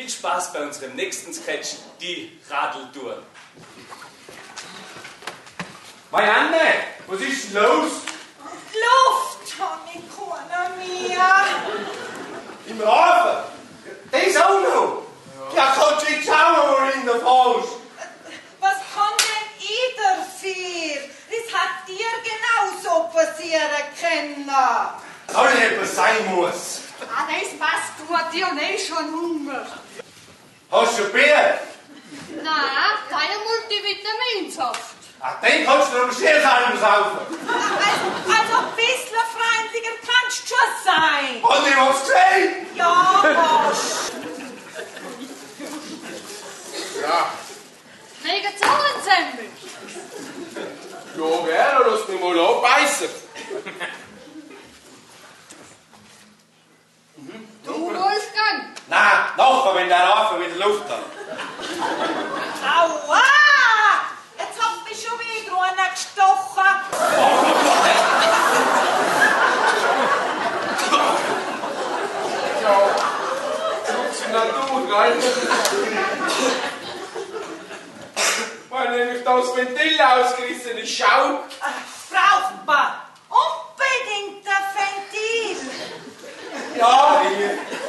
Viel Spaß bei unserem nächsten Sketch, die Radeltour. Marianne, was ist denn los? Luft, Johnny, Corner mia. Im Hafen? Das auch noch? Ja, kannst du nicht schauen, worin du fährst? Was kann denn ich dafür? Das hat dir genauso passieren können. Soll etwas sein muss. Ah, das passt gut, ich hab eh schon Hunger. Hast du Bier? Nein, keine Multivitaminsaft. Ah, den kannst du am Schiersalben saufen. Also, also ein bisschen freundlicher kannst du schon sein. Hast du was gesehen? Ja, was? Ja. Kriegen Zahnsemmel. Ja, gerne, lass mich mal abbeißen. when they're wieder Luft luften. Aua! Jetzt hat mich schon wieder einer gestochen. Natur, rein. Weil nämlich das Ventil ausgerissen ist, schau. Braucht man unbedingt ein Ventil. Ja, hier.